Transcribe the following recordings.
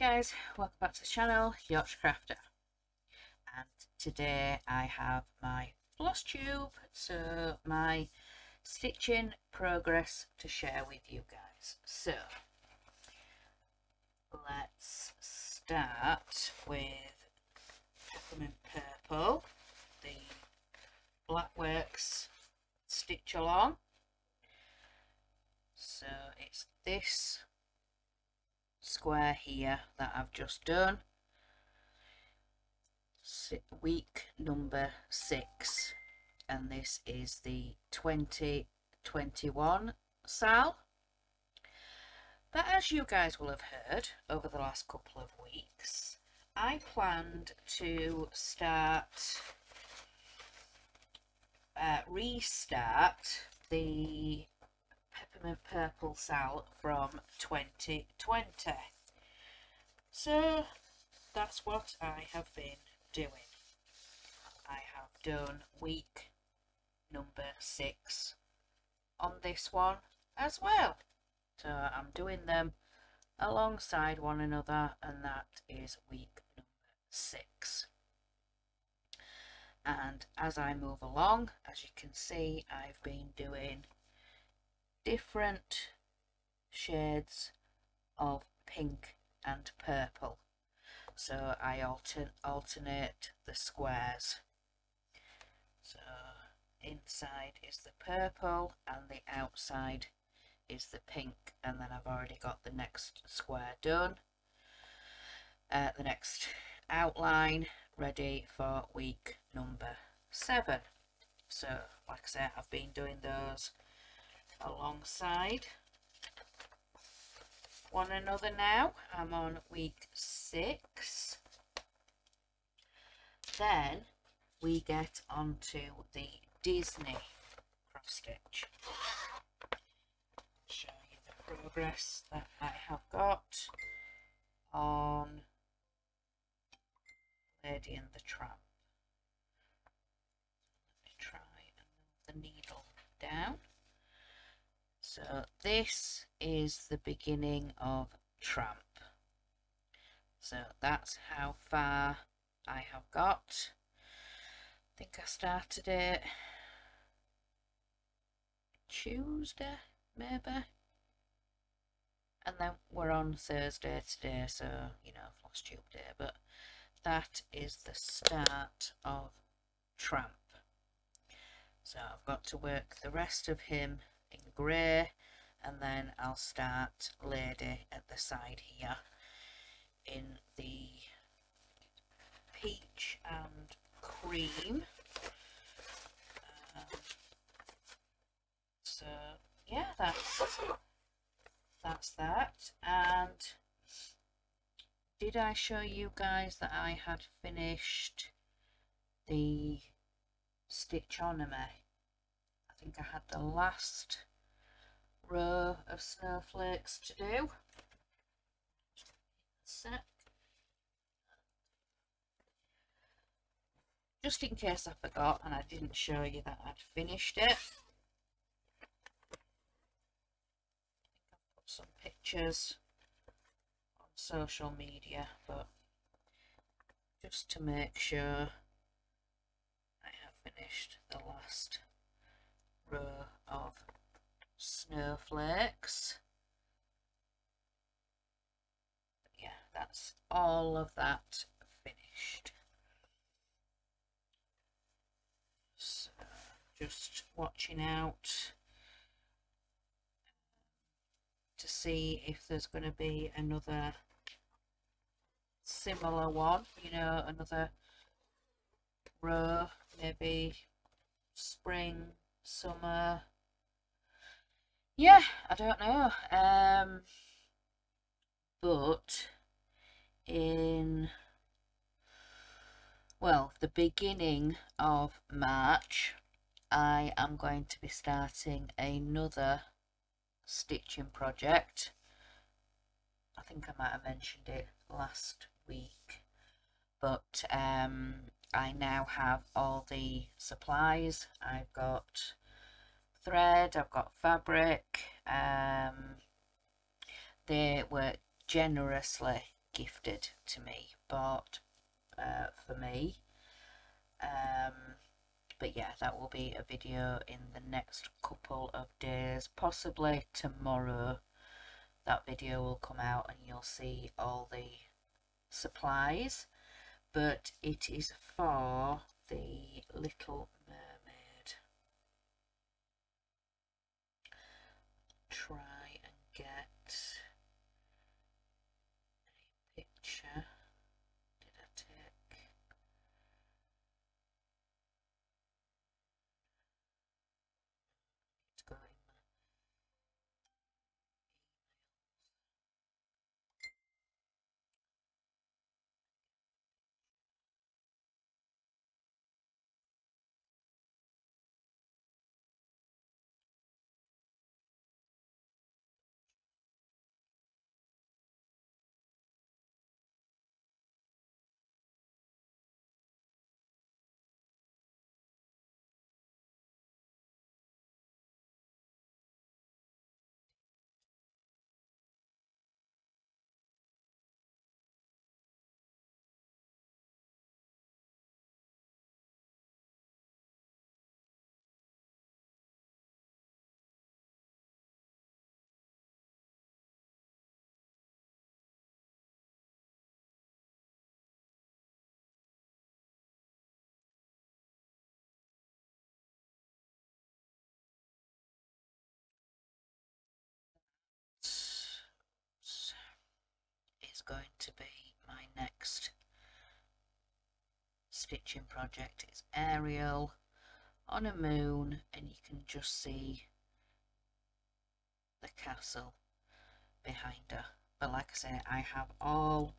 guys, welcome back to the channel, Yorkshire Crafter. And today I have my floss tube, so my stitching progress to share with you guys. So, let's start with Peppermint Purple, the Blackworks Stitch Along. So it's this square here that I've just done. Week number six and this is the 2021 SAL. But as you guys will have heard over the last couple of weeks I planned to start uh, restart the peppermint purple sal from 2020 so that's what I have been doing. I have done week number six on this one as well. So I'm doing them alongside one another and that is week number six. And as I move along as you can see I've been doing different shades of pink and purple. So I alter alternate the squares. So inside is the purple and the outside is the pink. And then I've already got the next square done. Uh, the next outline ready for week number seven. So like I said I've been doing those alongside one another now. I'm on week six. Then we get onto the Disney cross stitch. Show you the progress that I have got on Lady and the Tramp. Let me try and move the needle down. So this is the beginning of Tramp. So that's how far I have got. I think I started it Tuesday, maybe. And then we're on Thursday today, so, you know, floss tube day. But that is the start of Tramp. So I've got to work the rest of him in grey and then I'll start lady at the side here in the peach and cream. Um, so yeah that's that's that. And did I show you guys that I had finished the Stitchonomy think I had the last row of snowflakes to do. Just in case I forgot and I didn't show you that I'd finished it. I've put some pictures on social media, but just to make sure I have finished the last row of snowflakes. Yeah, that's all of that finished. So just watching out to see if there's going to be another similar one, you know, another row, maybe spring summer yeah i don't know um but in well the beginning of march i am going to be starting another stitching project i think i might have mentioned it last week but um I now have all the supplies. I've got thread, I've got fabric. Um, they were generously gifted to me, bought uh, for me. Um, but yeah, that will be a video in the next couple of days, possibly tomorrow. That video will come out and you'll see all the supplies, but it is for the Little Try going to be my next stitching project. It's Ariel on a moon and you can just see the castle behind her. But like I say, I have all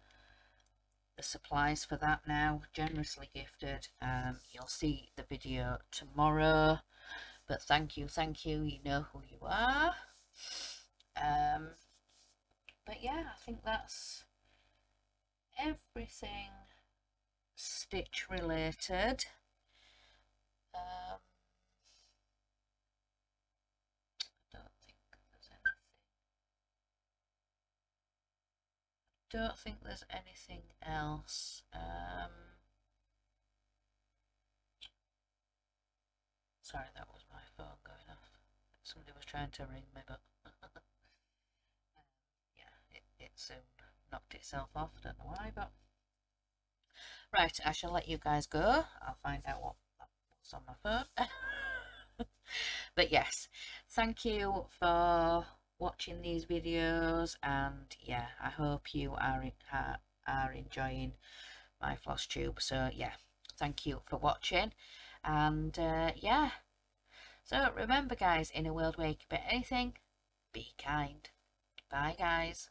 the supplies for that now, generously gifted. Um, you'll see the video tomorrow. But thank you, thank you, you know who you are. Um, but yeah, I think that's everything stitch related. Um, I don't think there's anything. Don't think there's anything else. Um, sorry, that was my phone going off. Somebody was trying to ring me, but yeah, it, it soon knocked itself off. Don't know why, but right, I shall let you guys go. I'll find out what was on my phone. but yes, thank you for watching these videos, and yeah, I hope you are are, are enjoying my floss tube. So yeah, thank you for watching, and uh, yeah. So remember guys, in a world where you can be anything, be kind. Bye guys.